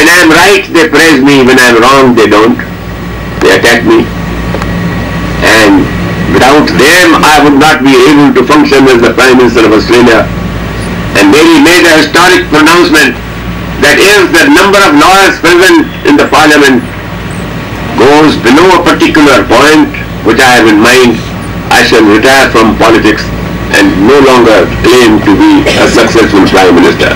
When I am right, they praise me. When I am wrong, they don't. They attack me. And without them, I would not be able to function as the Prime Minister of Australia. And Mary made a historic pronouncement that if the number of lawyers present in the Parliament goes below a particular point, which I have in mind, I shall retire from politics and no longer claim to be a successful Prime Minister.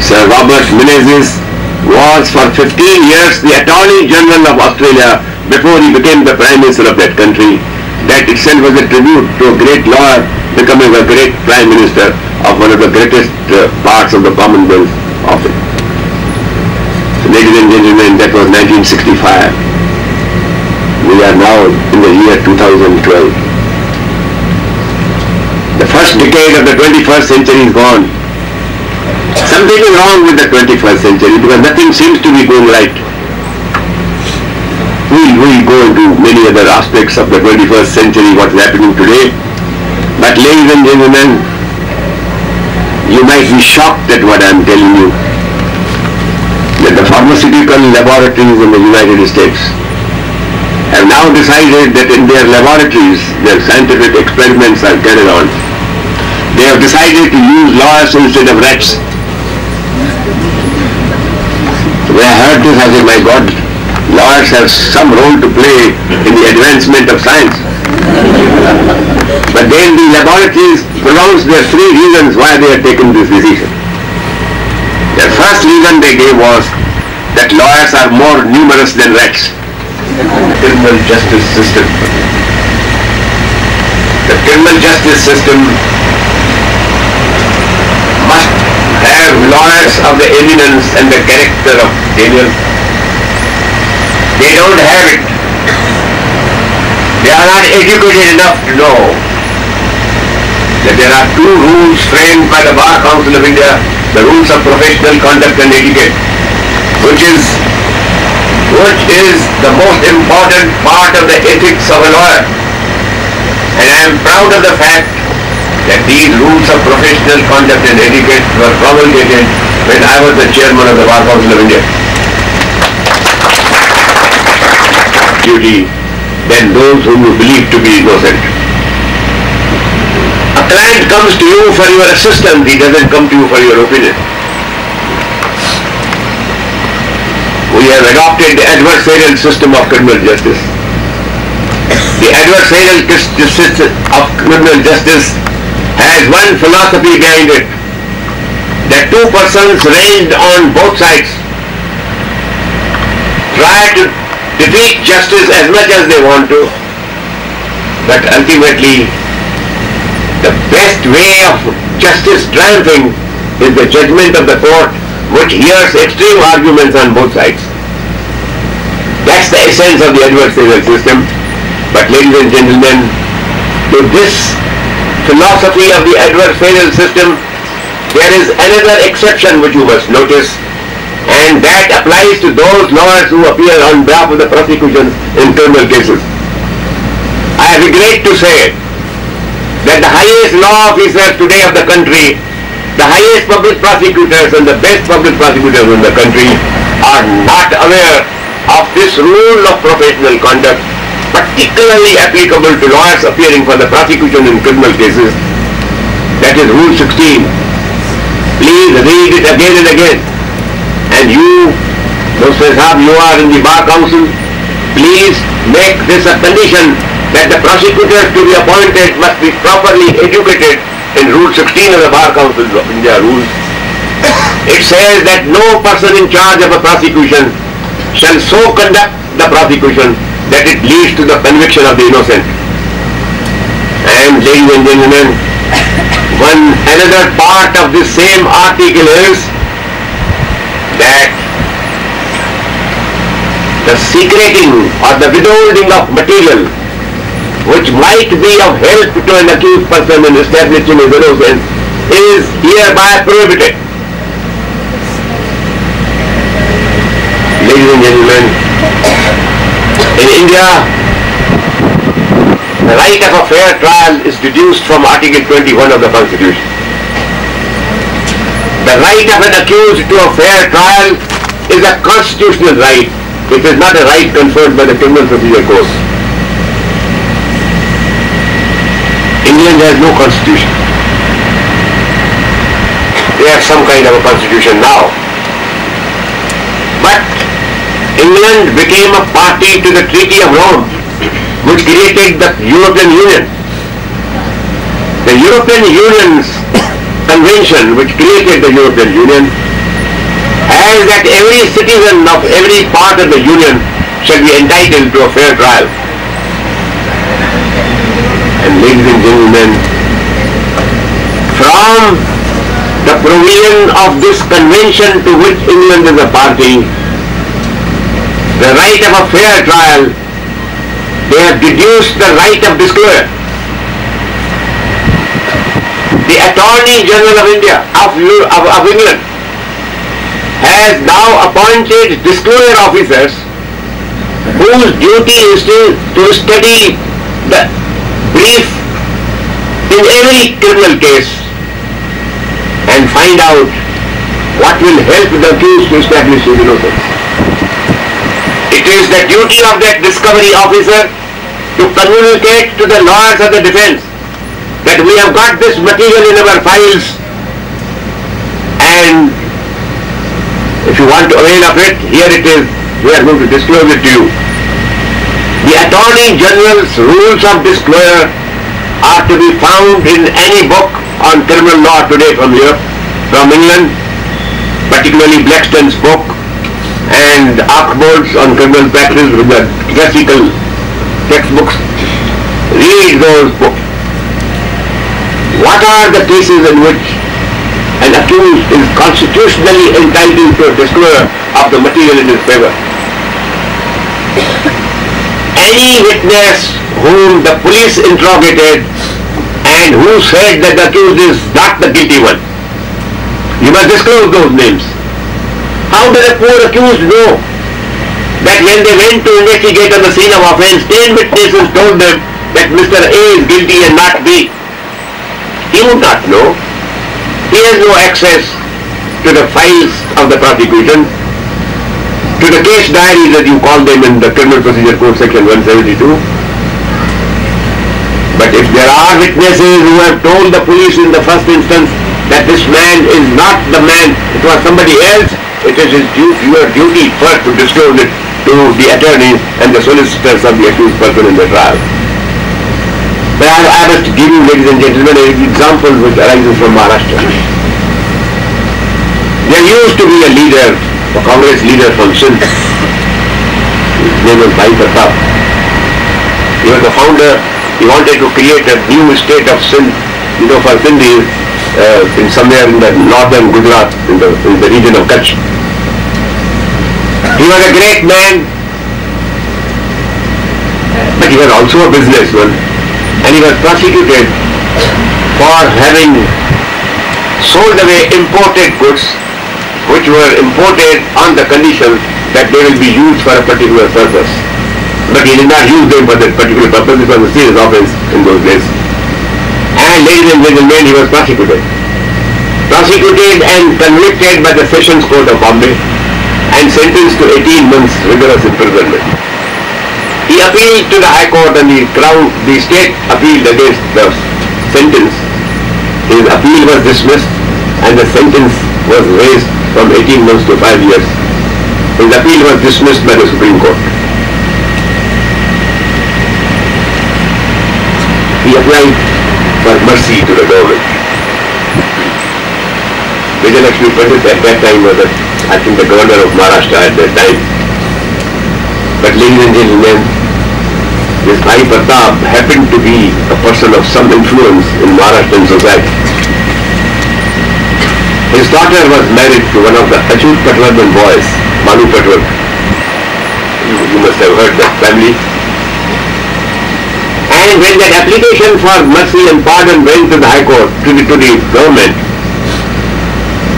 Sir Robert Menzies was for 15 years the Attorney General of Australia before he became the Prime Minister of that country. That itself was a tribute to a great lawyer becoming a great Prime Minister of one of the greatest uh, parts of the Commonwealth of it. So, ladies and gentlemen, that was 1965. We are now in the year 2012. The first decade of the 21st century is gone. Something wrong with the 21st century because nothing seems to be going right. We will go into many other aspects of the 21st century, what's happening today. But ladies and gentlemen, you might be shocked at what I'm telling you. That the pharmaceutical laboratories in the United States have now decided that in their laboratories, their scientific experiments are carried on. They have decided to use lawyers instead of rats. When I heard this, I said, my God, lawyers have some role to play in the advancement of science. But then the laboratories pronounced their three reasons why they had taken this decision. The first reason they gave was that lawyers are more numerous than rats. The criminal justice system. The criminal justice system must have lawyers of the eminence and the character of Daniel. They don't have it. They are not educated enough to know that there are two rules framed by the Bar Council of India, the rules of professional conduct and etiquette, which is which is the most important part of the ethics of a lawyer. And I am proud of the fact that these rules of professional conduct and etiquette were promulgated when I was the chairman of the Bar Council of India. Duty than those whom you believe to be innocent. A client comes to you for your assistance, he doesn't come to you for your opinion. We have adopted the adversarial system of criminal justice. The adversarial system of criminal justice has one philosophy behind it. That two persons ranged on both sides try to defeat justice as much as they want to, but ultimately the best way of justice triumphing is the judgment of the court which hears extreme arguments on both sides. That's the essence of the adversarial system. But ladies and gentlemen, to this philosophy of the adversarial system, there is another exception which you must notice, and that applies to those lawyers who appear on behalf of the prosecution in criminal cases. I regret to say that the highest law officers today of the country, the highest public prosecutors and the best public prosecutors in the country are not aware of this rule of professional conduct particularly applicable to lawyers appearing for the prosecution in criminal cases. That is Rule 16. Please read it again and again. And you, Mr. Saab, you are in the Bar Council, please make this a condition that the prosecutors to be appointed must be properly educated in Rule 16 of the Bar Council of India rules. It says that no person in charge of a prosecution shall so conduct the prosecution that it leads to the conviction of the innocent. And ladies and gentlemen, one another part of this same article is that the secreting or the withholding of material which might be of help to an accused person in establishing his innocence is hereby prohibited. Ladies and gentlemen, in India, the right of a fair trial is deduced from Article 21 of the Constitution. The right of an accused to a fair trial is a constitutional right. It is not a right conferred by the Criminal Procedure Code. England has no constitution. They have some kind of a constitution now. England became a party to the Treaty of Rome, which created the European Union. The European Union's convention, which created the European Union, has that every citizen of every part of the Union shall be entitled to a fair trial. And ladies and gentlemen, from the provision of this convention to which England is a party, the right of a fair trial, they have deduced the right of disclosure. The Attorney General of India, of, of, of England, has now appointed disclosure officers whose duty is to, to study the brief in every criminal case and find out what will help the accused to establish his innocence. It is the duty of that discovery officer to communicate to the lawyers of the defense that we have got this material in our files and if you want to avail of it, here it is. We are going to disclose it to you. The Attorney General's rules of disclosure are to be found in any book on criminal law today from here, from England, particularly Blackstone's book and Archbold's on criminal practice with the classical textbooks. Read those books. What are the cases in which an accused is constitutionally entitled to a disclosure of the material in his favor? Any witness whom the police interrogated and who said that the accused is not the guilty one, you must disclose those names. How does a poor accused know that when they went to investigate on the scene of offense, ten witnesses told them that Mr. A is guilty and not B? He would not know. He has no access to the files of the prosecution, to the case diaries that you call them in the Criminal Procedure Code section 172. But if there are witnesses who have told the police in the first instance that this man is not the man, it was somebody else, it is your duty first to disclose it to the attorneys and the solicitors of the accused person in the trial. But I, I must give you, ladies and gentlemen, an example which arises from Maharashtra. There used to be a leader, a Congress leader from Sindh. His name was Bhai Pratap. He was the founder, he wanted to create a new state of Sindh, you know, for Sindhis, uh, in somewhere in the northern Gujarat, in the, in the region of Kutch. He was a great man, but he was also a businessman, and he was prosecuted for having sold away imported goods which were imported on the condition that they will be used for a particular purpose. But he did not use them for that particular purpose, it was a serious offense in those days. And ladies and gentlemen, he was prosecuted. Prosecuted and convicted by the Sessions Court of Bombay and sentenced to 18 months rigorous imprisonment. He appealed to the High Court and the Crown, the state appealed against the sentence. His appeal was dismissed and the sentence was raised from 18 months to 5 years. His appeal was dismissed by the Supreme Court. He applied for mercy to the government. Vijayalakshmi Pandit at that time was, a, I think, the governor of Maharashtra at that time. But ladies and gentlemen, this Bhai Pratap happened to be a person of some influence in Maharashtrian society. His daughter was married to one of the Achyut Patwardhan boys, Manu Patwardhan. You, you must have heard that family. And when that application for mercy and pardon went to the High Court, to the, to the government,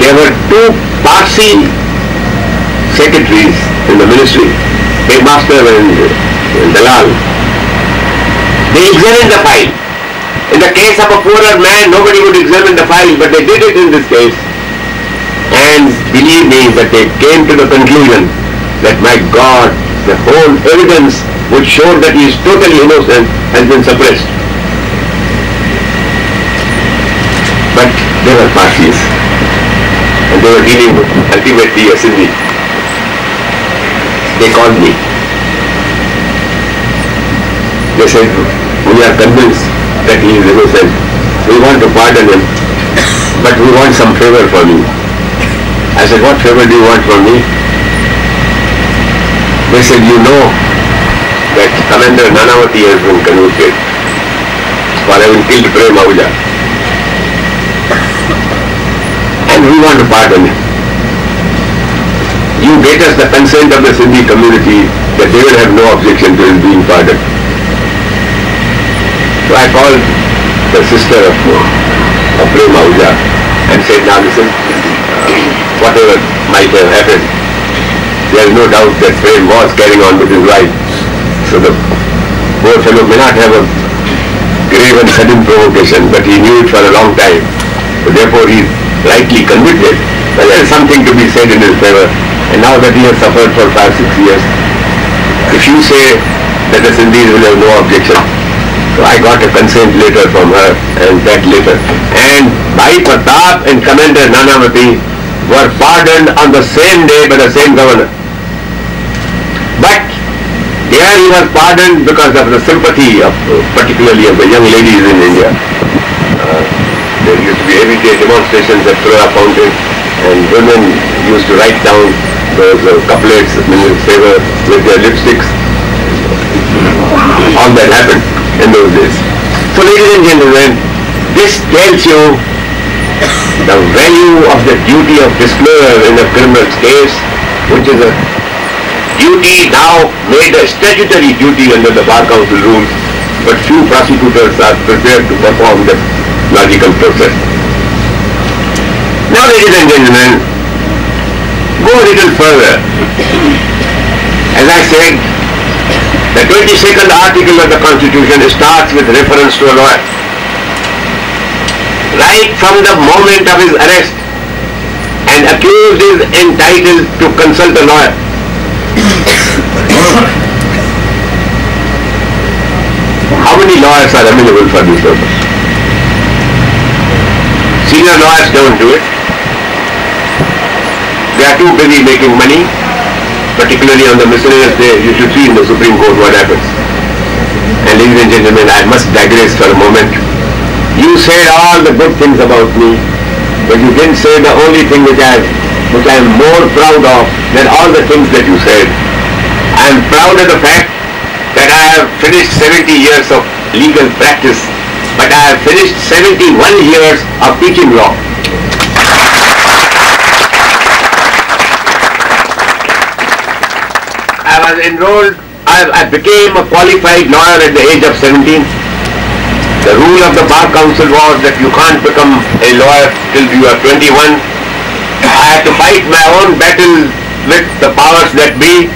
there were two Parsi secretaries in the ministry, Paymaster and, and Dalal. They examined the file. In the case of a poorer man, nobody would examine the file, but they did it in this case. And believe me that they came to the conclusion that my God, the whole evidence which showed that he is totally innocent has been suppressed. But they were Parsis and they were dealing with ultimately a Sindhi. They called me. They said, we are convinced that he is innocent. We want to pardon him, but we want some favor from you. I said, what favor do you want from me? They said, you know that Commander Nanavati has been convicted for having killed Prem Ahuja. And we want to pardon him. You get us the consent of the Sindhi community that they will have no objection to his being pardoned. So I called the sister of, of Prem Ahuja and said, now listen, uh, whatever might have happened, there is no doubt that Prem was carrying on with his life. So the poor fellow may not have a grave and sudden provocation, but he knew it for a long time. So therefore he is rightly convicted. But there is something to be said in his favor. And now that he has suffered for five, six years, if you say that the Sindhis will have no objection, so I got a consent letter from her and that letter. And Bhai Pratap and Commander Nanavati were pardoned on the same day by the same governor. But there he was pardoned because of the sympathy of, particularly of the young ladies in India. Uh, there used to be everyday demonstrations at Flora Fountain and women used to write down those uh, couplets in favor with their lipsticks. All that happened in those days. So ladies and gentlemen, this tells you the value of the duty of disclosure in a criminal case, which is a duty now made a statutory duty under the Bar Council rules, but few prosecutors are prepared to perform the logical process. Now ladies and gentlemen, go a little further. As I said, the 22nd article of the Constitution starts with reference to a lawyer. Right from the moment of his arrest, an accused is entitled to consult a lawyer. How many lawyers are available for this purpose? Senior lawyers don't do it. They are too busy making money, particularly on the miscellaneous day. You should see in the Supreme Court what happens. And ladies and gentlemen, I must digress for a moment. You said all the good things about me, but you didn't say the only thing which I, which I am more proud of than all the things that you said. I am proud of the fact that I have finished 70 years of legal practice, but I have finished 71 years of teaching law. I was enrolled, I, I became a qualified lawyer at the age of 17. The rule of the Bar Council was that you can't become a lawyer till you are 21. I had to fight my own battle with the powers that be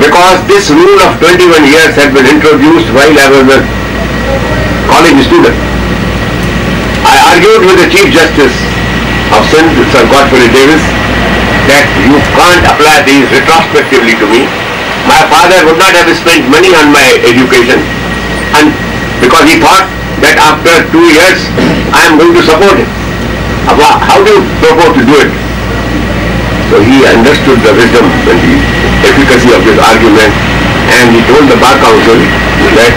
because this rule of 21 years had been introduced while I was college student. I argued with the Chief Justice of Sindh, Sir Godfrey Davis, that you can't apply these retrospectively to me. My father would not have spent money on my education and because he thought that after two years I am going to support him. How do you propose to do it? So he understood the wisdom and the efficacy of this argument and he told the Bar Council that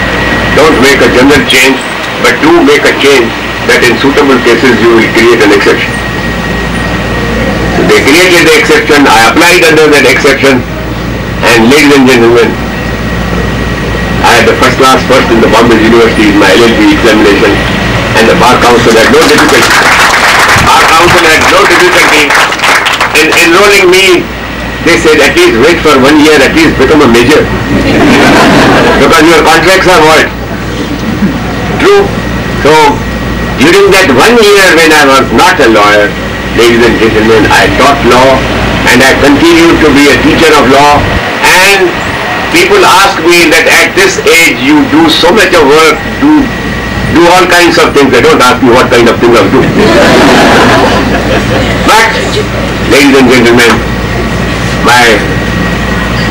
don't make a general change but do make a change that in suitable cases you will create an exception. So they created the exception, I applied under that exception and ladies and gentlemen, I had the first class first in the Bombay University in my LLB examination and the Bar Council had no difficulty. Bar Council had no difficulty in enrolling me. They said at least wait for one year, at least become a major. because your contracts are void. So during that one year when I was not a lawyer, ladies and gentlemen, I taught law and I continued to be a teacher of law and people ask me that at this age you do so much of work, do, do all kinds of things. They don't ask you what kind of things I do. but, ladies and gentlemen, my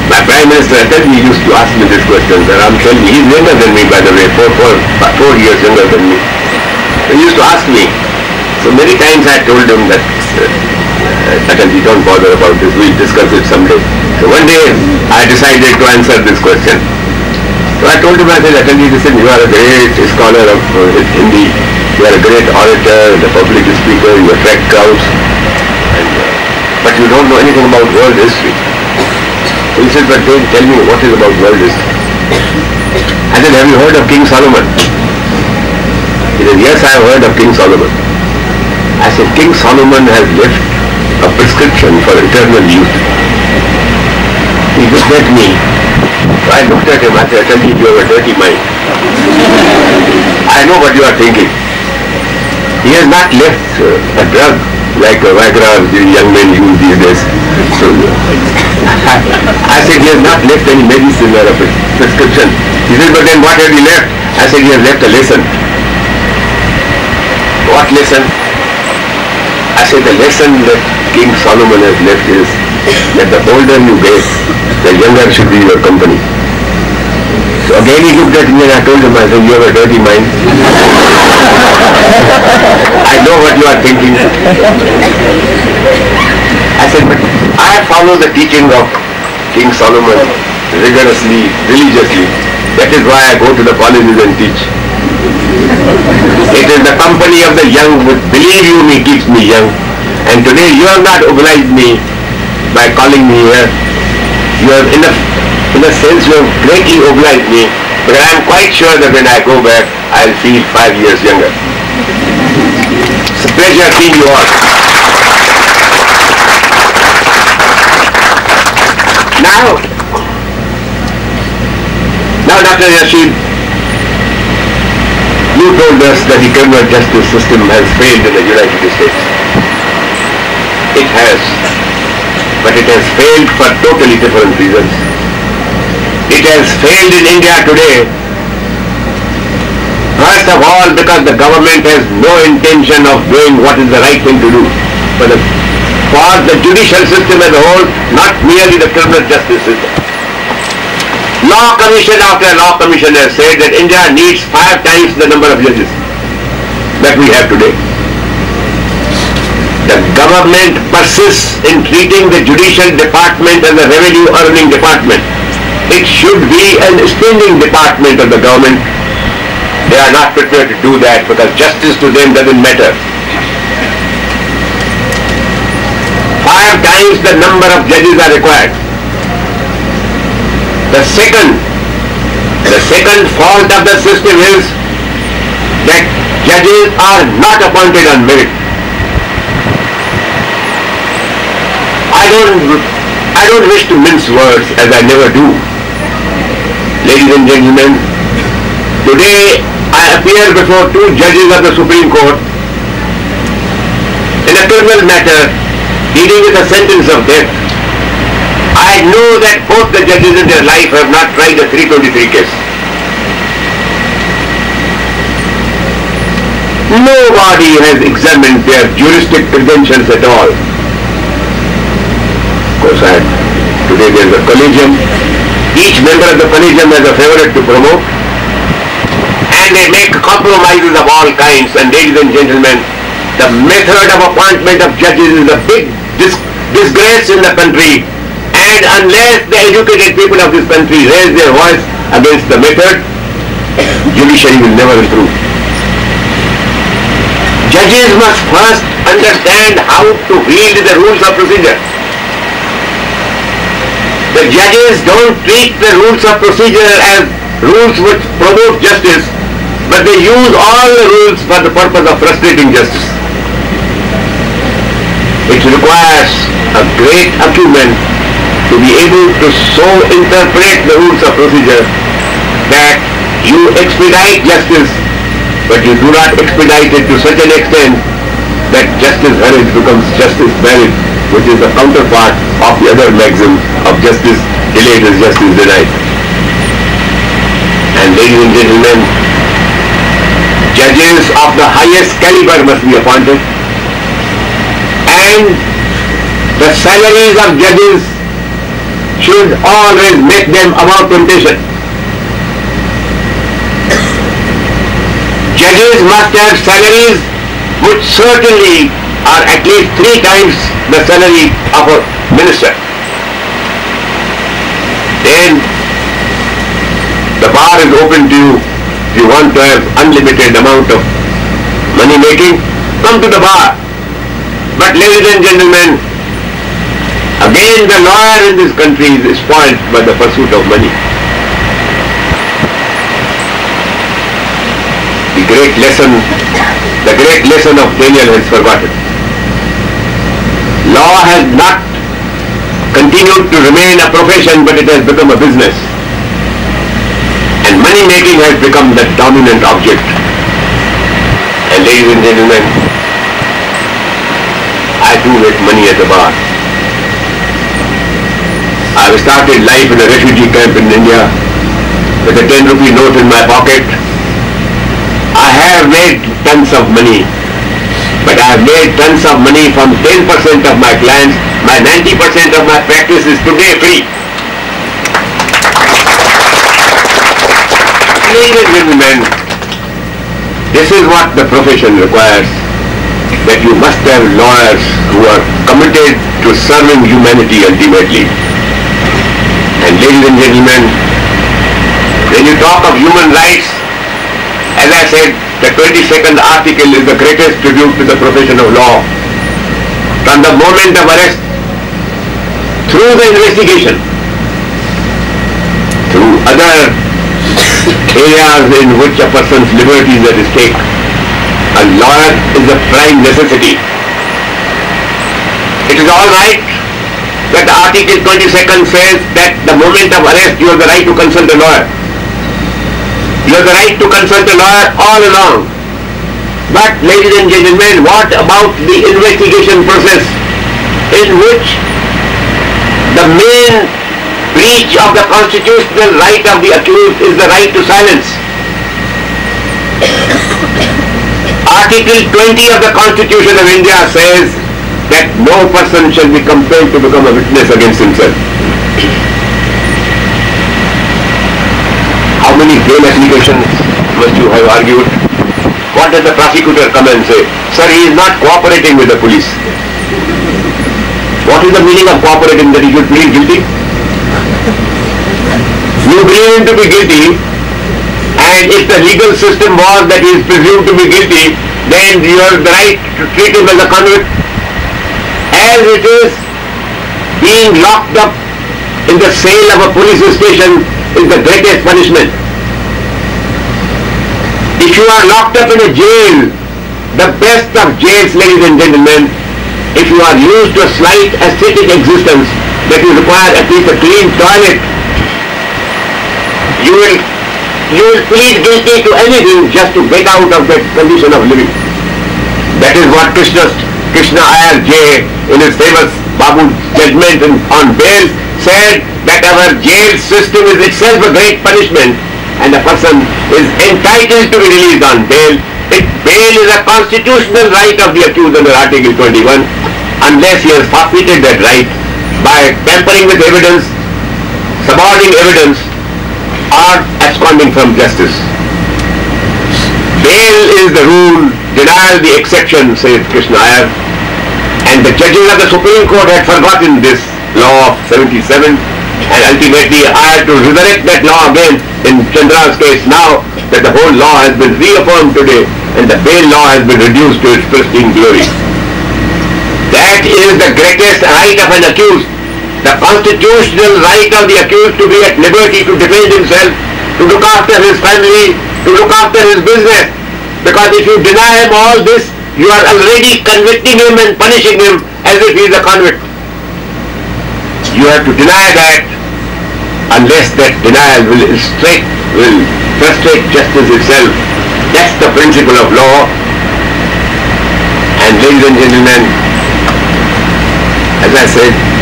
my Prime Minister Atalji used to ask me this question. And I'm telling you, he's younger than me, by the way, four, four, four years younger than me. He used to ask me. So many times I told him that uh, Atalji, don't bother about this. We'll discuss it someday. So one day I decided to answer this question. So I told him, I said, Atalji, listen, you are a great scholar of uh, Hindi. You are a great orator, and a public speaker, you attract crowds. And, uh, but you don't know anything about world history. He said, but then tell me what is about world history. I said, have you heard of King Solomon? He said, yes, I have heard of King Solomon. I said, King Solomon has left a prescription for eternal youth. He looked at me so I looked at him, I said, Atalji, you have a dirty mind. I know what you are thinking. He has not left uh, a drug like a Viagra young men use these days. So, I said, he has not left any medicine or a prescription. He said, but then what have you left? I said, he has left a lesson. What lesson? I said, the lesson that King Solomon has left is that the older you get, the younger should be your company. So again he looked at me and I told him, I said, you have a dirty mind. I know what you are thinking. I I follow the teaching of King Solomon rigorously, religiously. That is why I go to the colleges and teach. It is the company of the young which, believe you me, keeps me young. And today you have not obliged me by calling me here. You have enough in a sense you have greatly obliged me, but I am quite sure that when I go back, I'll feel five years younger. It's a pleasure seeing you all. Now, now Dr. Rashid, you told us that the criminal justice system has failed in the United States. It has, but it has failed for totally different reasons. It has failed in India today. First of all, because the government has no intention of doing what is the right thing to do. For the, for the judicial system as a whole, not merely the criminal justice system. Law Commission after Law Commission has said that India needs five times the number of judges that we have today. The government persists in treating the judicial department as a revenue earning department it should be an spending department of the government. They are not prepared to do that because justice to them doesn't matter. Five times the number of judges are required. The second, the second fault of the system is that judges are not appointed on merit. I don't, I don't wish to mince words as I never do. Ladies and gentlemen, today I appear before two judges of the Supreme Court in a criminal matter dealing with a sentence of death. I know that both the judges in their life have not tried a 323 case. Nobody has examined their juristic credentials at all. Of course, I, today there is a collegium each member of the collegium has a favorite to promote and they make compromises of all kinds and ladies and gentlemen, the method of appointment of judges is a big dis disgrace in the country and unless the educated people of this country raise their voice against the method, judiciary will never improve. Judges must first understand how to wield the rules of procedure. The judges don't treat the rules of procedure as rules which promote justice, but they use all the rules for the purpose of frustrating justice. It requires a great acumen to be able to so interpret the rules of procedure that you expedite justice, but you do not expedite it to such an extent that justice hurried becomes justice buried, which is the counterpart of the other maxim of justice delayed is justice denied. And ladies and gentlemen, judges of the highest caliber must be appointed and the salaries of judges should always make them above temptation. Judges must have salaries which certainly are at least three times the salary of a minister. Then the bar is open to you. If you want to have unlimited amount of money making, come to the bar. But ladies and gentlemen, again the lawyer in this country is spoiled by the pursuit of money. The great lesson, the great lesson of Daniel has forgotten. Law has not continued to remain a profession but it has become a business. And money making has become the dominant object. And ladies and gentlemen, do make money at the bar. I started life in a refugee camp in India with a 10 rupee note in my pocket. I have made tons of money, but I have made tons of money from 10% of my clients. My 90% of my practice is today free. Ladies and gentlemen, this is what the profession requires. That you must have lawyers who are committed to serving humanity ultimately. And ladies and gentlemen, when you talk of human rights, as I said, the 22nd article is the greatest tribute to the profession of law. From the moment of arrest, through the investigation, through other areas in which a person's liberty is at stake, a lawyer is a prime necessity. It is all right that Article 22nd says that the moment of arrest you have the right to consult a lawyer. You have the right to consult a lawyer all along. But ladies and gentlemen, what about the investigation process in which the main breach of the constitutional right of the accused is the right to silence? Article 20 of the Constitution of India says that no person shall be compelled to become a witness against himself. How many bail applications must you have argued? What does the prosecutor come and say? Sir, he is not cooperating with the police. What is the meaning of cooperating that he should plead guilty? You believe him to be guilty and if the legal system was that he is presumed to be guilty, then you have the right to treat him as a convict. As it is, being locked up in the cell of a police station is the greatest punishment. If you are locked up in a jail, the best of jails, ladies and gentlemen, if you are used to a slight ascetic existence that you require at least a clean toilet, you will you will plead guilty to anything just to get out of that condition of living. That is what Krishna, Krishna Iyer J in his famous Babu judgment on bail said that our jail system is itself a great punishment and a person is entitled to be released on bail. It, bail is a constitutional right of the accused under Article 21 unless he has forfeited that right by tampering with evidence, suborning evidence or absconding from justice. Bail is the rule, denial the exception, says Krishna Iyer. And the judges of the Supreme Court had forgotten this law of 77 and ultimately I had to resurrect that law again in Chandra's case now that the whole law has been reaffirmed today and the bail law has been reduced to its pristine glory. That is the greatest right of an accused the constitutional right of the accused to be at liberty to defend himself, to look after his family, to look after his business. Because if you deny him all this, you are already convicting him and punishing him as if he is a convict. You have to deny that unless that denial will frustrate, will frustrate justice itself. That's the principle of law. And ladies and gentlemen, as I said,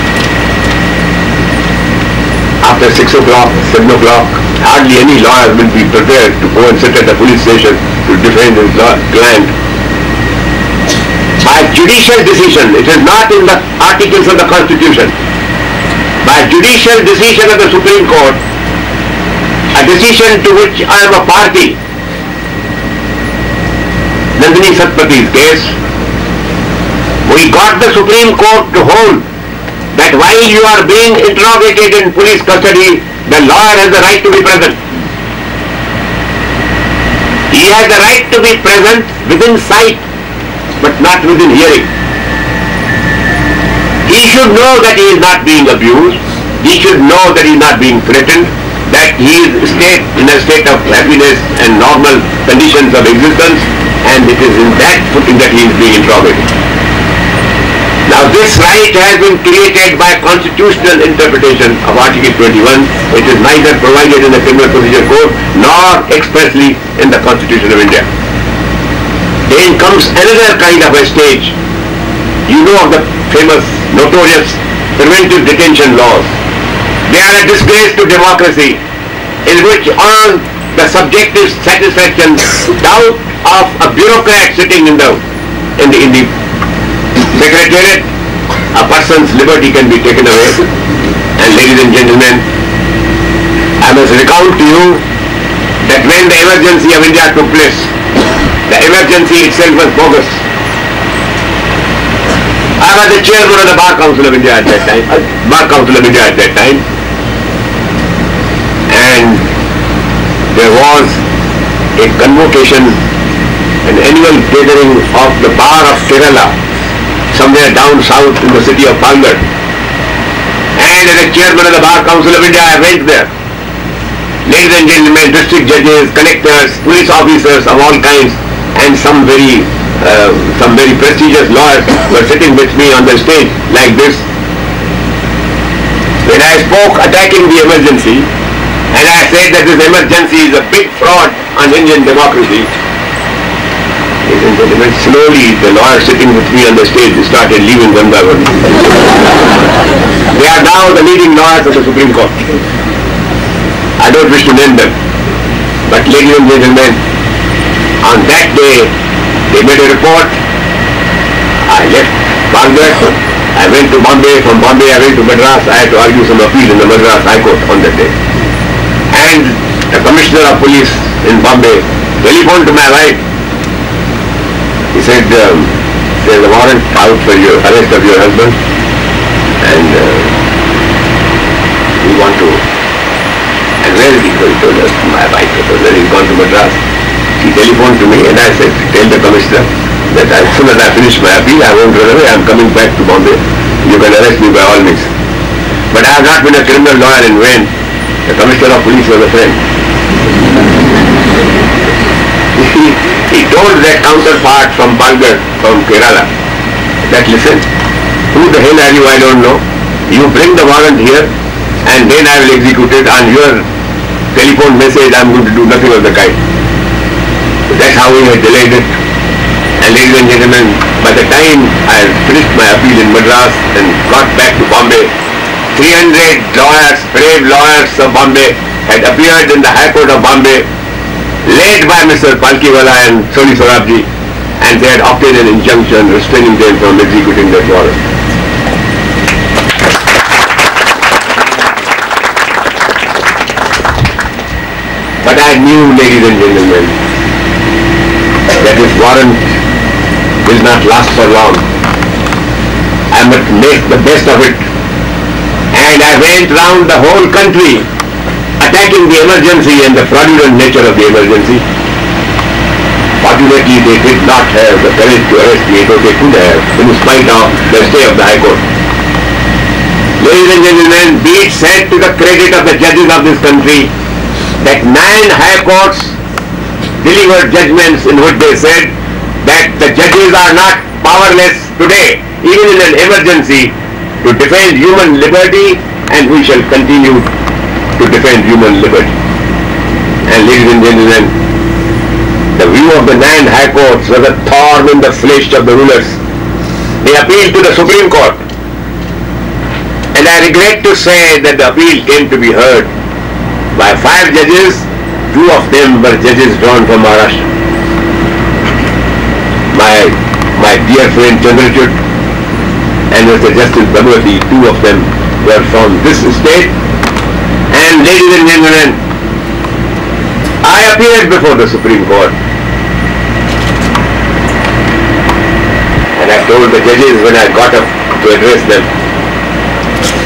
after 6 o'clock, 7 o'clock, hardly any lawyer will be prepared to go and sit at the police station to defend his client. By judicial decision, it is not in the articles of the constitution. By judicial decision of the Supreme Court, a decision to which I am a party, Nandini Satpathy's case, we got the Supreme Court to hold that while you are being interrogated in police custody, the lawyer has the right to be present. He has the right to be present within sight, but not within hearing. He should know that he is not being abused. He should know that he is not being threatened, that he is state, in a state of happiness and normal conditions of existence, and it is in that footing that he is being interrogated. Now this right has been created by constitutional interpretation of Article 21. It is neither provided in the Criminal Procedure Code nor expressly in the Constitution of India. Then comes another kind of a stage. You know of the famous, notorious preventive detention laws. They are a disgrace to democracy in which on the subjective satisfaction doubt of a bureaucrat sitting in the in the, in the secretariat, a person's liberty can be taken away. And ladies and gentlemen, I must recount to you that when the emergency of India took place, the emergency itself was bogus. I was the chairman of the Bar Council of India at that time, Bar Council of India at that time, and there was a convocation, an annual gathering of the Bar of Kerala somewhere down south in the city of Palghat. And as a chairman of the Bar Council of India, I went there. Ladies and gentlemen, district judges, collectors, police officers of all kinds, and some very, uh, some very prestigious lawyers were sitting with me on the stage like this. When I spoke attacking the emergency, and I said that this emergency is a big fraud on Indian democracy, and slowly the lawyer sitting with me on the stage started leaving one by one. they are now the leading lawyers of the Supreme Court. I don't wish to name them. But ladies and gentlemen, on that day, they made a report. I left Bangladesh. I went to Bombay. From Bombay, I went to Madras. I had to argue some appeal in the Madras High Court on that day. And the Commissioner of Police in Bombay telephoned to my wife he said, um, there's a warrant out for your arrest of your husband and uh, we want to, and where is he? He told us, my wife told us, he's gone to Madras. He telephoned to me and I said, tell the commissioner that as soon as I finish my appeal, I won't run away, I'm coming back to Bombay. You can arrest me by all means. But I have not been a criminal lawyer in vain. The commissioner of police was a friend. he, he told that counterpart from Bangalore, from Kerala, that listen, who the hell are you, I don't know. You bring the warrant here and then I will execute it on your telephone message, I'm going to do nothing of the kind. That's how we had delayed it. And ladies and gentlemen, by the time I finished my appeal in Madras and got back to Bombay, 300 lawyers, brave lawyers of Bombay had appeared in the High Court of Bombay led by Mr. Palkhivala and Soli Sorabjee and they had obtained an injunction restraining them from executing their warrant. But I knew, ladies and gentlemen, that this warrant will not last for long. I must make the best of it. And I went round the whole country attacking the emergency and the fraudulent nature of the emergency. Fortunately, they did not have the courage to arrest me, though they could have, in spite of the stay of the High Court. Ladies and gentlemen, be it said to the credit of the judges of this country that nine High Courts delivered judgments in which they said that the judges are not powerless today, even in an emergency, to defend human liberty and we shall continue to defend human liberty. And ladies and gentlemen, the view of the nine high courts was a thorn in the flesh of the rulers. They appealed to the Supreme Court. And I regret to say that the appeal came to be heard by five judges, two of them were judges drawn from Maharashtra. my, my dear friend Chandrachud and Mr. Justice Bhagwati, two of them were from this state. And ladies and gentlemen, I appeared before the Supreme Court. And I told the judges when I got up to address them,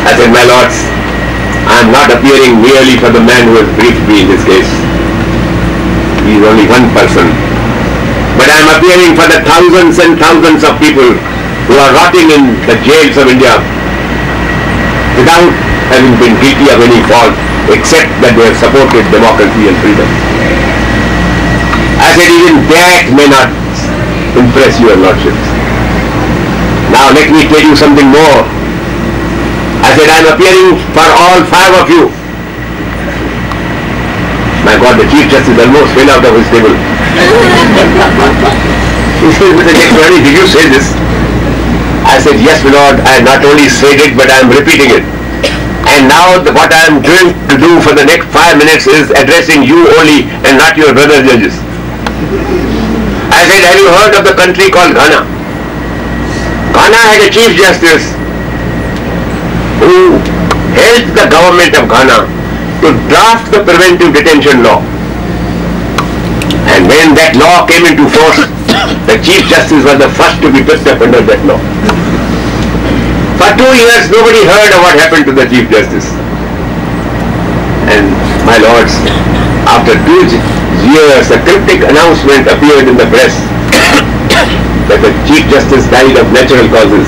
I said, my lords, I am not appearing merely for the man who has briefed me in this case. He is only one person. But I am appearing for the thousands and thousands of people who are rotting in the jails of India without having been guilty of any fault except that they have supported democracy and freedom. I said even that may not impress your lordships. Now let me tell you something more. I said I am appearing for all five of you. My God, the Chief Justice almost fell out of his table. he said, Mr. Jethmalani, did you say this? I said, yes, my Lord, I not only said it, but I am repeating it. And now the, what I am going to do for the next five minutes is addressing you only and not your brother judges. I said, have you heard of the country called Ghana? Ghana had a chief justice who helped the government of Ghana to draft the preventive detention law. And when that law came into force, the chief justice was the first to be picked up under that law. For two years, nobody heard of what happened to the Chief Justice. And my lords, after two years, a cryptic announcement appeared in the press that the Chief Justice died of natural causes.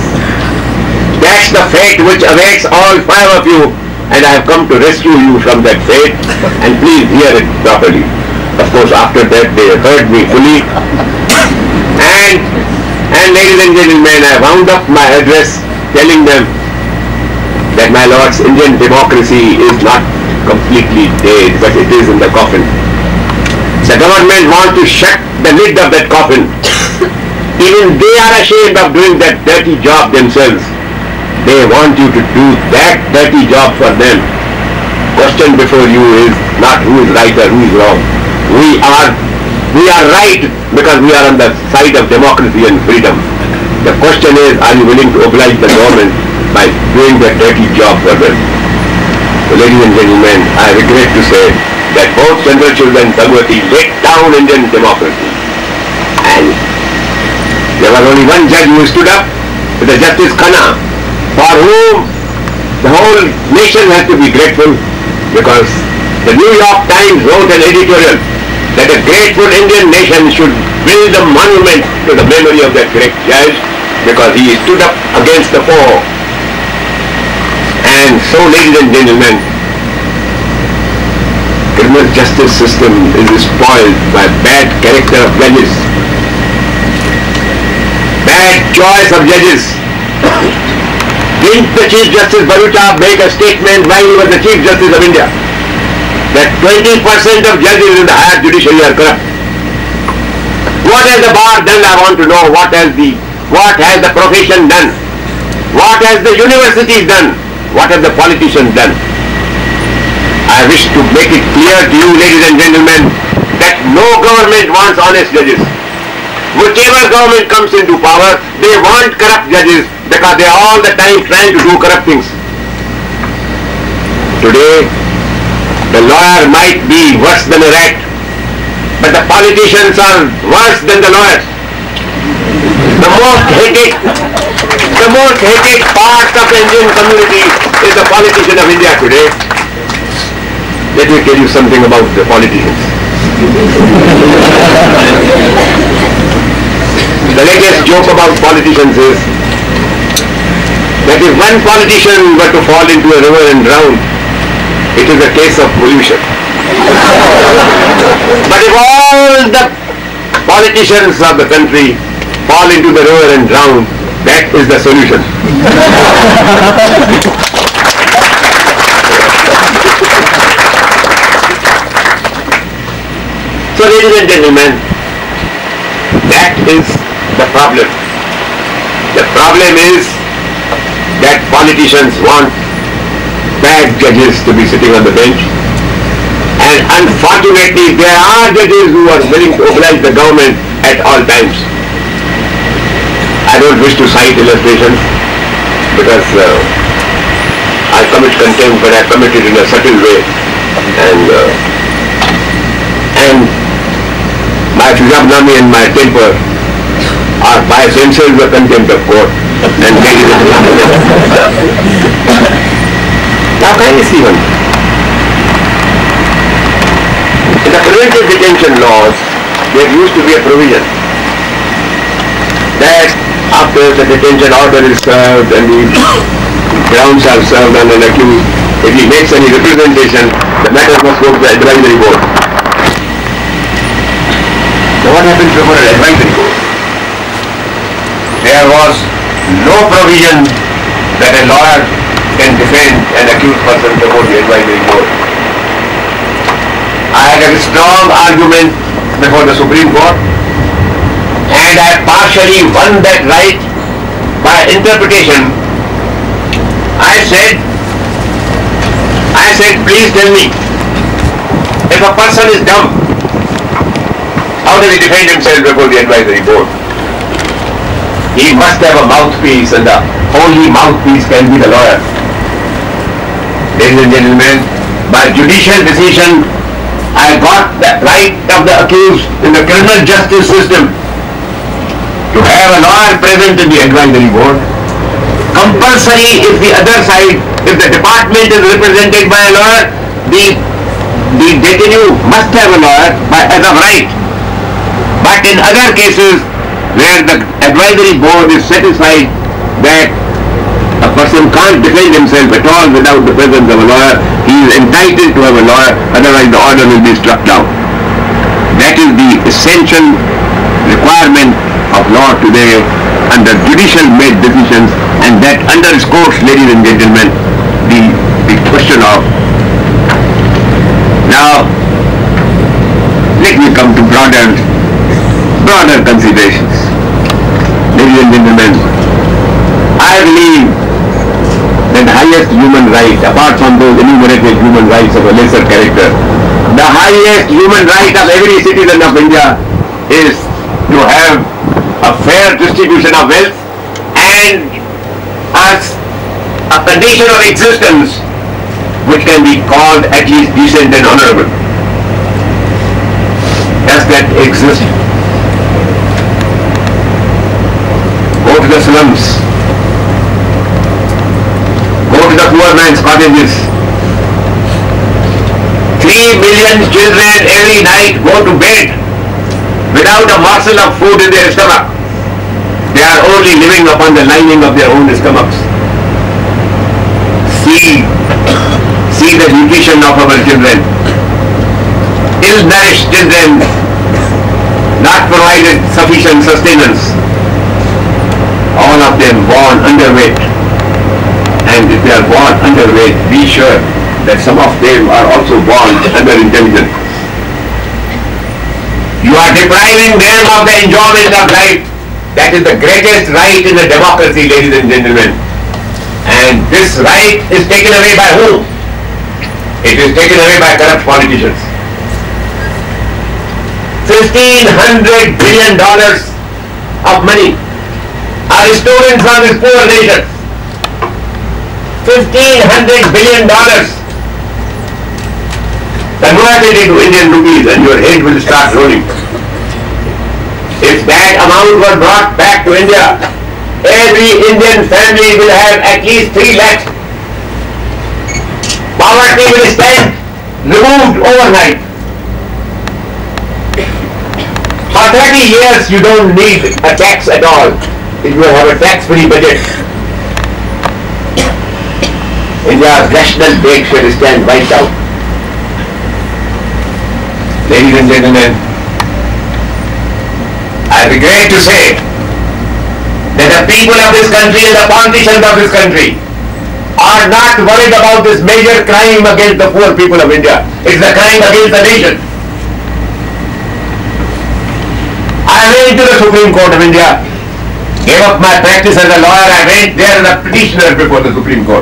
That's the fate which awaits all five of you, and I have come to rescue you from that fate, and please hear it properly. Of course, after that, they heard me fully, and, and ladies and gentlemen, I wound up my address telling them that my lords, Indian democracy is not completely dead, but it is in the coffin. The government wants to shut the lid of that coffin. Even they are ashamed of doing that dirty job themselves. They want you to do that dirty job for them. Question before you is not who is right or who is wrong. We are we are right because we are on the side of democracy and freedom. The question is, are you willing to oblige the government by doing that dirty job for them? So ladies and gentlemen, I regret to say that both Chandrachud and Bhagwati let down Indian democracy. And there was only one judge who stood up, the Justice Khanna, for whom the whole nation has to be grateful because the New York Times wrote an editorial that a grateful Indian nation should build a monument to the memory of that great judge because he stood up against the poor. And so, ladies and gentlemen, criminal justice system is spoiled by bad character of judges, bad choice of judges. Didn't the Chief Justice Bharucha make a statement while he was the Chief Justice of India that 20% of judges in the higher judiciary are corrupt? What has the bar done? I want to know. What has the what has the profession done? What has the universities done? What have the politicians done? I wish to make it clear to you, ladies and gentlemen, that no government wants honest judges. Whichever government comes into power, they want corrupt judges because they are all the time trying to do corrupt things. Today, the lawyer might be worse than a rat, but the politicians are worse than the lawyers. The most hated, the most hated part of the Indian community is the politician of India today. Let me tell you something about the politicians. the latest joke about politicians is that if one politician were to fall into a river and drown, it is a case of pollution. but if all the politicians of the country fall into the river and drown, that is the solution. so ladies and gentlemen, that is the problem. The problem is that politicians want bad judges to be sitting on the bench and unfortunately there are judges who are willing to oblige the government at all times. I don't wish to cite illustrations because uh, I commit contempt, but I commit it in a subtle way. And uh, and my physiognomy and my temper are by themselves a contempt of court. And and gentlemen, now kindly see one. In the preventive detention laws, there used to be a provision that after the detention order is served and the grounds are served on an accused, if he makes any representation, the matter must go to the advisory board. Now what happens before an advisory board? There was no provision that a lawyer can defend an accused person before the advisory board. I had a strong argument before the Supreme Court and I partially won that right by interpretation. I said, I said, please tell me, if a person is dumb, how does he defend himself before the advisory board? He must have a mouthpiece and the only mouthpiece can be the lawyer. Ladies and gentlemen, by judicial decision, I got the right of the accused in the criminal justice system to have a lawyer present in the advisory board. Compulsory if the other side, if the department is represented by a lawyer, the, the detainee must have a lawyer by, as of right. But in other cases where the advisory board is satisfied that a person can't defend himself at all without the presence of a lawyer, he is entitled to have a lawyer, otherwise the order will be struck down. That is the essential requirement of law today under judicial made decisions and that underscores, ladies and gentlemen, the, the question of now let me come to broader broader considerations. Ladies and gentlemen, I believe that the highest human right, apart from those enumerated human rights of a lesser character, the highest human right of every citizen of India is to have fair distribution of wealth and as a condition of existence which can be called at least decent and honorable. Does that exist? Go to the slums. Go to the poor man's cottages. Three million children every night go to bed without a morsel of food in their stomach. They are only living upon the lining of their own stomachs. See, see the nutrition of our children. Ill-nourished children, not provided sufficient sustenance. All of them born underweight. And if they are born underweight, be sure that some of them are also born underintelligent. You are depriving them of the enjoyment of life. That is the greatest right in a democracy, ladies and gentlemen. And this right is taken away by whom? It is taken away by corrupt politicians. Fifteen hundred billion dollars of money are stolen from this poor nation. Fifteen hundred billion dollars Convert it into Indian rupees and your head will start rolling. If that amount were brought back to India, every Indian family will have at least 3 lakhs. Poverty will stand removed overnight. For 30 years you don't need a tax at all if you have a tax-free budget. India's national debt will stand wiped out. Ladies and gentlemen, I regret to say that the people of this country and the politicians of this country are not worried about this major crime against the poor people of India. It's the crime against the nation. I went to the Supreme Court of India, gave up my practice as a lawyer, I went there as a petitioner before the Supreme Court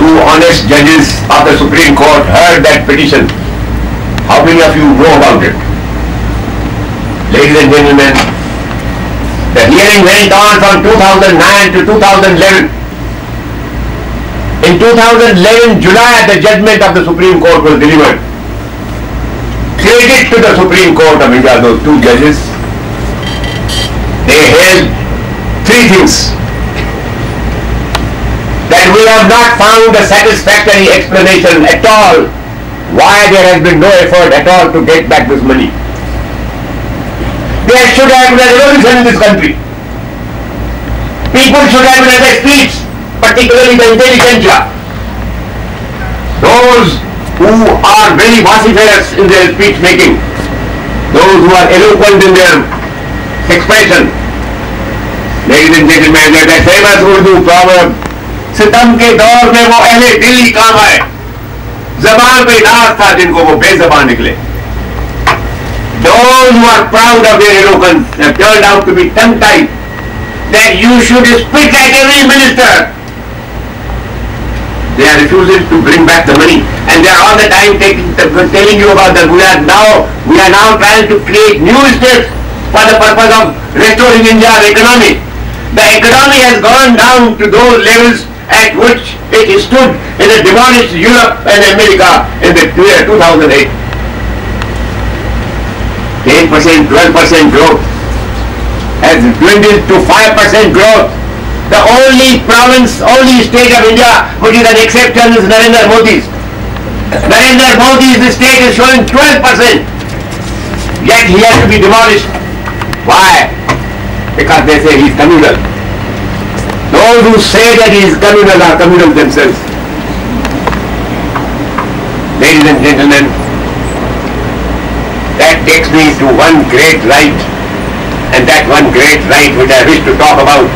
two honest judges of the Supreme Court heard that petition. How many of you know about it? Ladies and gentlemen, The hearing went on from 2009 to 2011. In 2011, July, the judgment of the Supreme Court was delivered. Credit to the Supreme Court of India, those two judges. They held three things. That we have not found a satisfactory explanation at all why there has been no effort at all to get back this money. There should have been revolution in this country. People should have at their streets, particularly the intelligentsia. Those who are very vociferous in their speech making, those who are eloquent in their expression. Ladies and gentlemen, there's a famous Urdu proverb, सितम के दौर में वो अहले दिल ही काम आए जबान पे नाज था जिनको वो बेजबान निकले Those who are proud of their eloquence have turned out to be tongue-tied that you should spit at every minister. They are refusing to bring back the money and they are all the time taking, telling you about that we are now we are now trying to create new states for the purpose of restoring India's economy. The economy has gone down to those levels at which it stood in the demolished Europe and America in the year 2008. 10%, 12% growth has dwindled to 5% growth. The only province, only state of India which is an exception is Narendra Modi's. Narendra Modi's state is showing 12%. Yet he has to be demolished. Why? Because they say he is communal. Those who say that he is communal are communal themselves. Ladies and gentlemen, takes me to one great right, and that one great right which I wish to talk about.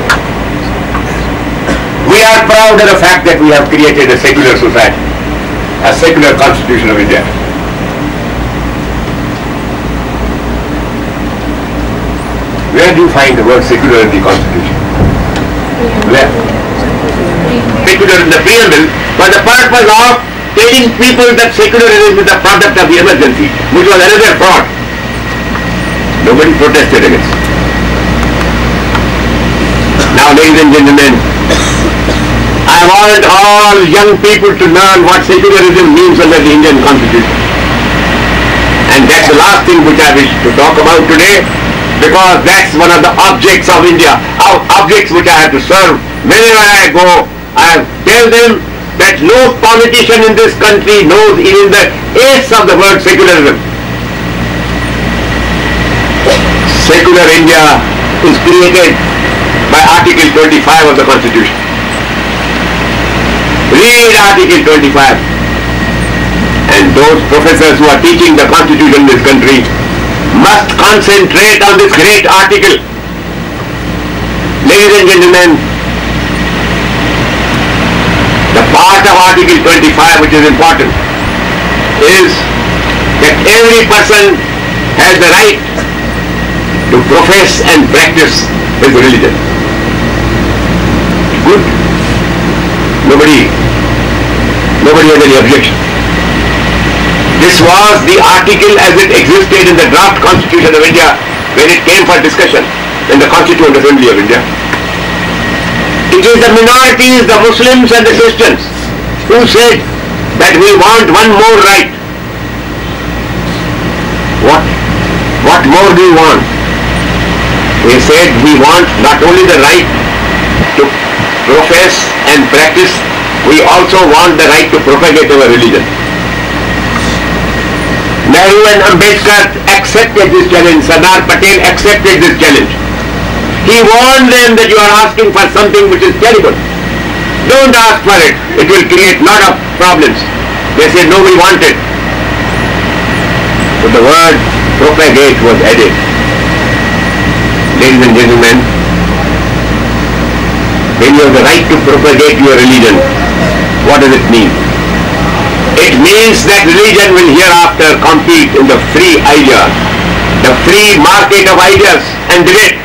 We are proud of the fact that we have created a secular society, a secular constitution of India. Where do you find the word secular in the constitution? Where? Secular in the preamble, but the purpose of telling people that secularism is the product of the emergency, which was another fraud. Nobody protested against. Now, ladies and gentlemen, I want all young people to learn what secularism means under the Indian constitution. And that's the last thing which I wish to talk about today, because that's one of the objects of India, of objects which I have to serve. Wherever I go, I tell them that no politician in this country knows even the ace of the word secularism. Secular India is created by Article 25 of the Constitution. Read Article 25. And those professors who are teaching the Constitution in this country must concentrate on this great article. Ladies and gentlemen, the part of Article 25 which is important is that every person has the right profess and practice his religion. Good. Nobody, nobody has any objection. This was the article as it existed in the draft constitution of India when it came for discussion in the Constituent Assembly of India. It is the minorities, the Muslims and the Christians who said that we want one more right. What? What more do you want? They said we want not only the right to profess and practice, we also want the right to propagate our religion. Nehru and Ambedkar accepted this challenge, Sardar Patel accepted this challenge. He warned them that you are asking for something which is terrible. Don't ask for it. It will create lot of problems. They said no, we want it. But the word propagate was added. Ladies and gentlemen, when you have the right to propagate your religion, what does it mean? It means that religion will hereafter compete in the free idea, the free market of ideas and debate.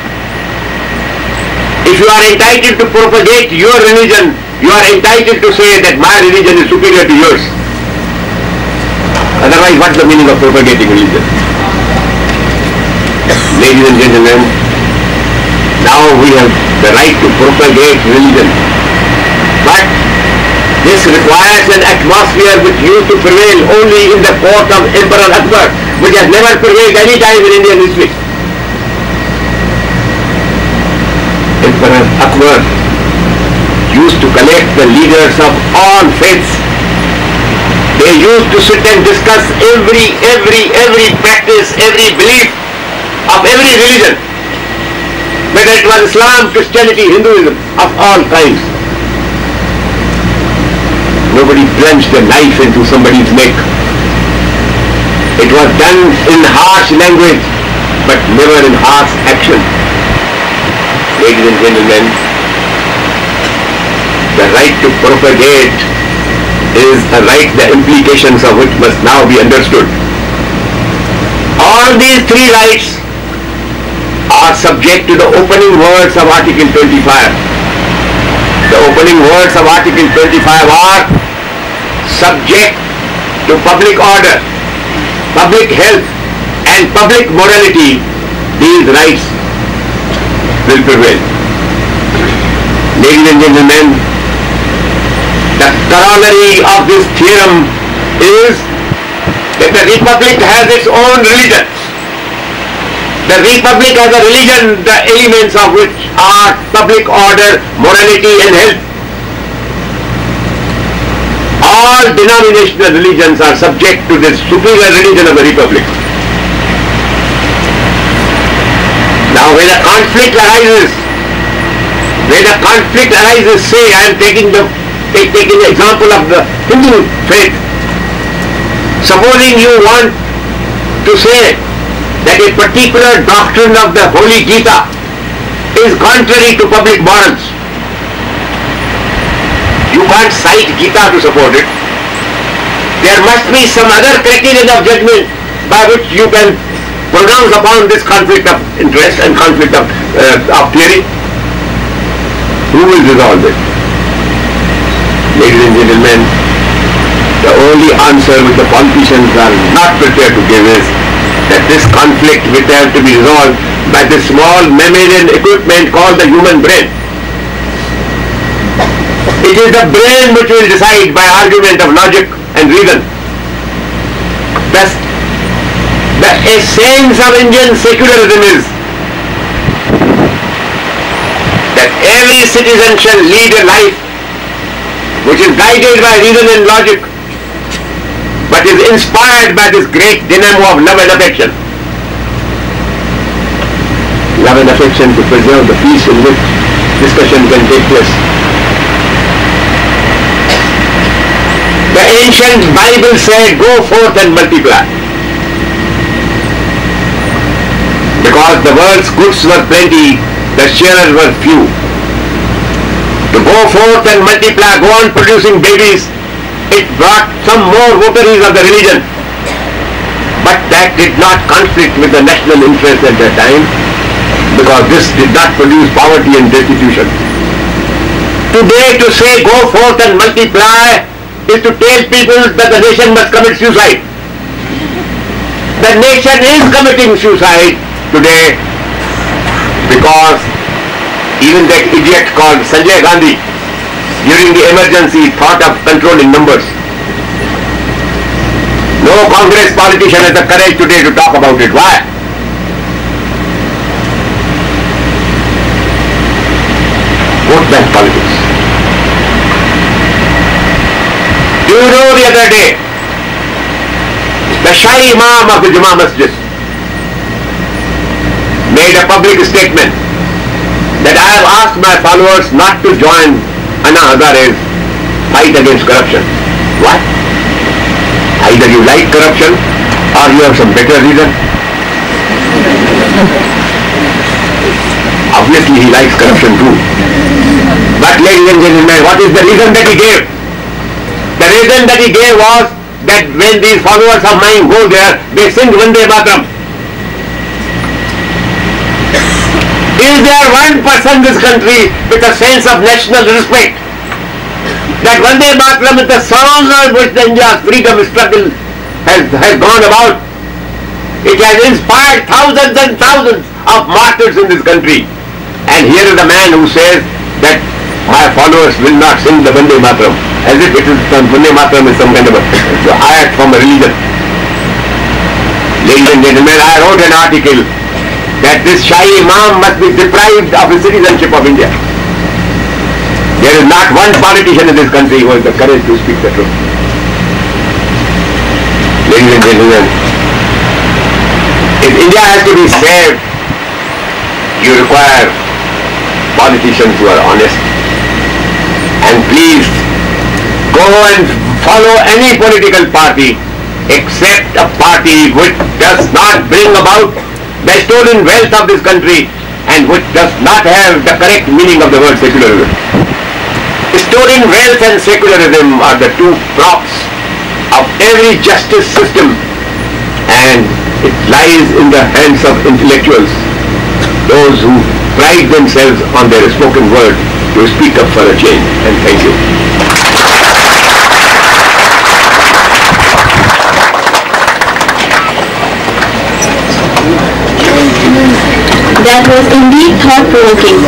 If you are entitled to propagate your religion, you are entitled to say that my religion is superior to yours. Otherwise, what's the meaning of propagating religion? Ladies and gentlemen, Now we have the right to propagate religion. But this requires an atmosphere which used to prevail only in the court of Emperor Akbar, which has never prevailed any time in Indian history. Emperor Akbar used to collect the leaders of all faiths. They used to sit and discuss every, every, every practice, every belief of every religion. Whether it was Islam, Christianity, Hinduism, of all kinds. Nobody plunged a knife into somebody's neck. It was done in harsh language, but never in harsh action. Ladies and gentlemen, the right to propagate is a right the implications of which must now be understood. All these three rights are subject to the opening words of Article 25. The opening words of Article 25 are subject to public order, public health and public morality. These rights will prevail. Ladies and gentlemen, the corollary of this theorem is that the Republic has its own religion. The Republic has a religion, the elements of which are public order, morality and health. All denominational religions are subject to this superior religion of the Republic. Now when a conflict arises, when a conflict arises, say I am taking the take, taking the example of the Hindu faith. Supposing you want to say that a particular doctrine of the Holy Gita is contrary to public morals. You can't cite Gita to support it. There must be some other criterion of judgment by which you can pronounce upon this conflict of interest and conflict of, uh, of theory. Who will resolve it? Ladies and gentlemen, the only answer which the politicians are not prepared to give is that this conflict will have to be resolved by this small mammalian equipment called the human brain. It is the brain which will decide by argument of logic and reason. Thus, the essence of Indian secularism is that every citizen shall lead a life which is guided by reason and logic, but is inspired by this great dynamo of love and affection. Love and affection to preserve the peace in which discussion can take place. The ancient Bible said, go forth and multiply. Because the world's goods were plenty, the sharers were few. To go forth and multiply, go on producing babies, it brought some more votaries of the religion. But that did not conflict with the national interest at that time because this did not produce poverty and destitution. Today to say go forth and multiply is to tell people that the nation must commit suicide. The nation is committing suicide today because even that idiot called Sanjay Gandhi during the emergency thought of controlling numbers. No Congress politician has the courage today to talk about it. Why? Vote bank politics. Do you know the other day, the Shahi Imam of the Juma Masjid made a public statement that I have asked my followers not to join Anna is fight against corruption. What? Either you like corruption or you have some better reason. Obviously he likes corruption too. But ladies and gentlemen, what is the reason that he gave? The reason that he gave was that when these followers of mine go there, they sing Vande Mataram. Is there one person in this country with a sense of national respect? That Vande Mataram is the song on which the India's freedom struggle has, has gone about. It has inspired thousands and thousands of martyrs in this country. And here is a man who says that my followers will not sing the Vande Mataram, as if it is some Vande Mataram is some kind of a ayat from a religion. Ladies and gentlemen, I wrote an article that this Shahi Imam must be deprived of the citizenship of India. There is not one politician in this country who has the courage to speak the truth. Ladies and gentlemen, if India has to be saved, you require politicians who are honest. And please go and follow any political party except a party which does not bring about stolen wealth of this country and which does not have the correct meaning of the word secularism. Stolen wealth and secularism are the two props of every justice system and it lies in the hands of intellectuals, those who pride themselves on their spoken word to speak up for a change. And thank you. That was indeed thought-provoking.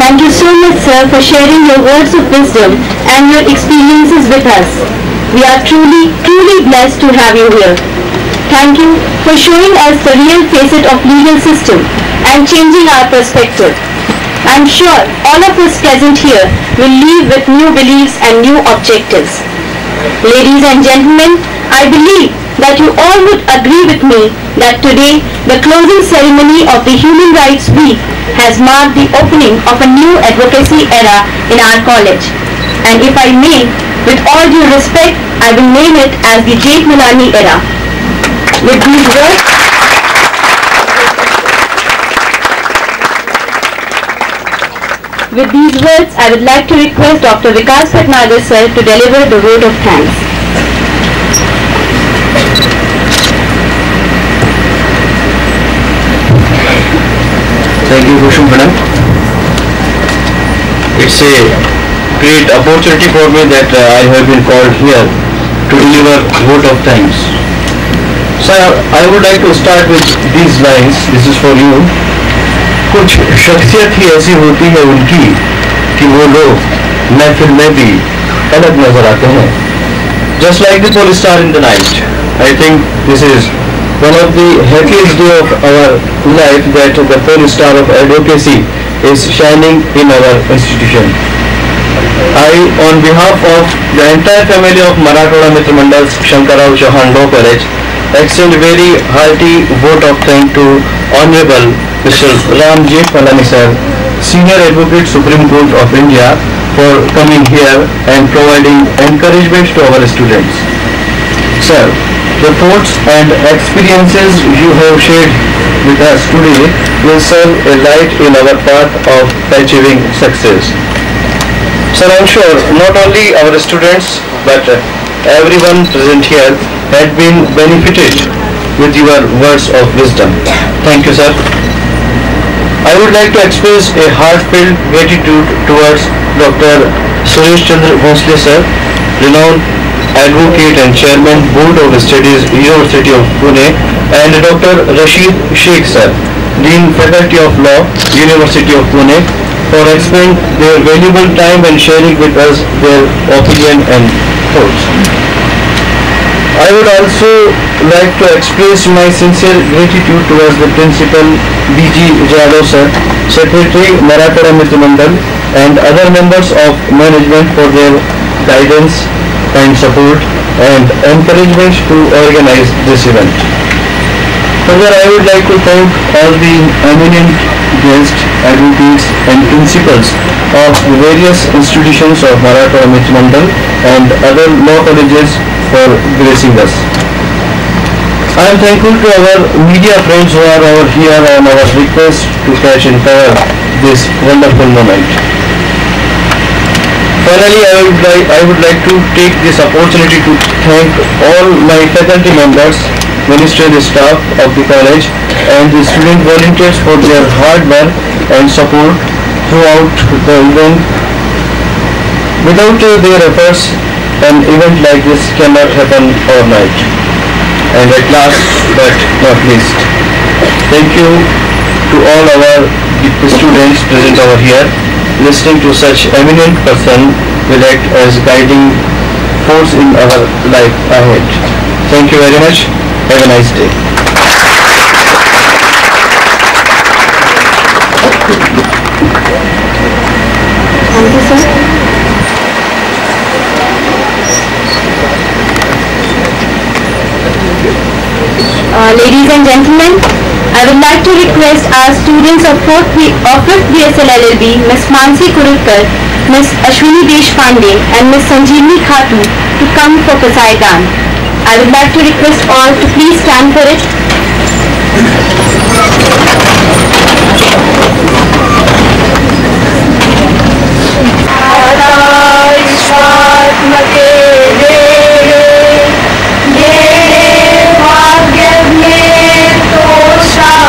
Thank you so much, sir, for sharing your words of wisdom and your experiences with us. We are truly, truly blessed to have you here. Thank you for showing us the real facet of legal system and changing our perspective. I'm sure all of us present here will leave with new beliefs and new objectives. Ladies and gentlemen, I believe that you all would agree with me that today the closing ceremony of the Human Rights Week has marked the opening of a new advocacy era in our college. And if I may, with all due respect, I will name it as the Jethmalani era. With these words, With these words, I would like to request Dr. Vikas Bhatnagar sir to deliver the vote of thanks. You, Kushum Madam. It's a great opportunity for me that uh, I have been called here to deliver vote of thanks. So I would like to start with these lines. This is for you. कुछ शख्सियत ही ऐसी होती है उनकी कि वो लोग महफिल में भी अलग नज़र आते हैं Just like the pole star in the night. I think this is one of the happiest day of our life that the pole star of advocacy is shining in our institution. I, on behalf of the entire family of Marathwada Mitra Mandal's Shankarrao Chavan Law College, extend very hearty vote of thanks to Honorable Mr. Ram Jethmalani sir, Senior Advocate Supreme Court of India for coming here and providing encouragement to our students. Sir, the thoughts and experiences you have shared with us today will serve a light in our path of achieving success. Sir, I'm sure not only our students but everyone present here had been benefited with your words of wisdom. Thank you, sir. I would like to express a heartfelt gratitude towards Dr. Suresh Chandra Bhosle, sir, renowned advocate and chairman, Board of Studies, University of Pune, and Dr. Rashid Sheikh, sir, Dean Faculty of Law, University of Pune, for expending their valuable time and sharing with us their opinion and thoughts. I would also like to express my sincere gratitude towards the principal B.G. Jadhav sir, secretary Marathwada Mitra Mandal and other members of management for their guidance and support and encouragement to organize this event. Further, I would like to thank all the eminent guests, advocates and principals of the various institutions of Marathwada Mitra Mandal and other law colleges for gracing us. I am thankful to our media friends who are over here on our request to catch and cover this wonderful moment. Finally, I would like, I would like to take this opportunity to thank all my faculty members, ministerial staff of the college and the student volunteers for their hard work and support throughout the event. Without their efforts, an event like this cannot happen overnight. And at last, but not least, thank you to all our students present over here, listening to such eminent person will act as guiding force in our life ahead. Thank you very much. Have a nice day. Thank you, sir. Uh, ladies and gentlemen, I would like to request our students of 4th, B- of 5th BSL LLB, Ms. Mansi Kurulkar, Ms. Ashwini Deshpande and Ms. Sanjeevni Khatu to come for Pasaydan. I would like to request all to please stand for it.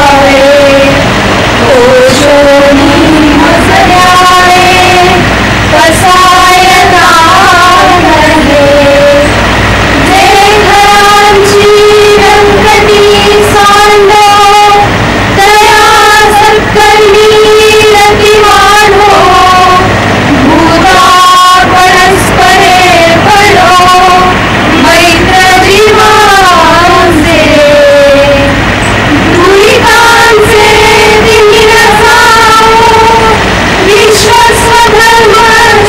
Hallelujah. Oh, show me.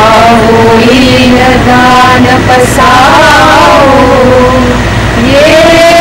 आओ ये दान पसाओ ये